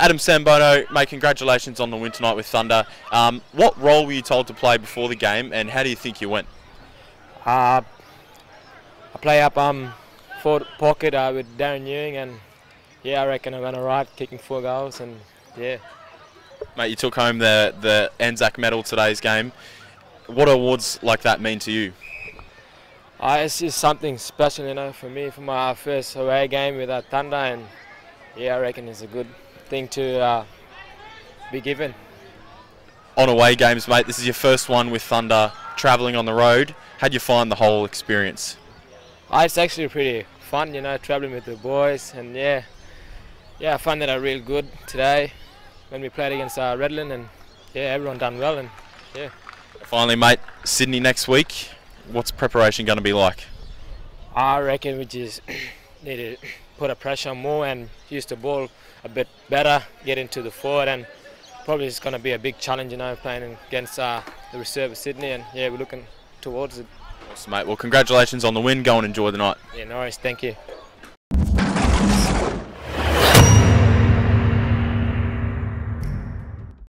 Adam Sambono, mate, congratulations on the win tonight with Thunder. Um, what role were you told to play before the game, and how do you think you went? Uh, I play up um forward pocket uh, with Darren Ewing, and yeah, I reckon I went alright, kicking four goals, and yeah. Mate, you took home the the Anzac medal today's game. What awards like that mean to you? Uh, it's just something special, you know, for me, for my first away game with uh, Thunder, and yeah, I reckon it's a good thing to uh, be given. On away games, mate, this is your first one with Thunder, travelling on the road. How'd you find the whole experience? Uh, it's actually pretty fun, you know, traveling with the boys, and yeah, yeah, I found that are real good today when we played against uh, Redland, and yeah, everyone done well, and yeah. Finally, mate, Sydney next week. What's preparation going to be like? I reckon we just need to put a pressure more and use the ball a bit better, get into the forward, and probably it's going to be a big challenge, you know, playing against uh, the reserve of Sydney, and yeah, we're looking towards it. Awesome, mate. Well, congratulations on the win. Go and enjoy the night. Yeah, no worries. Thank you.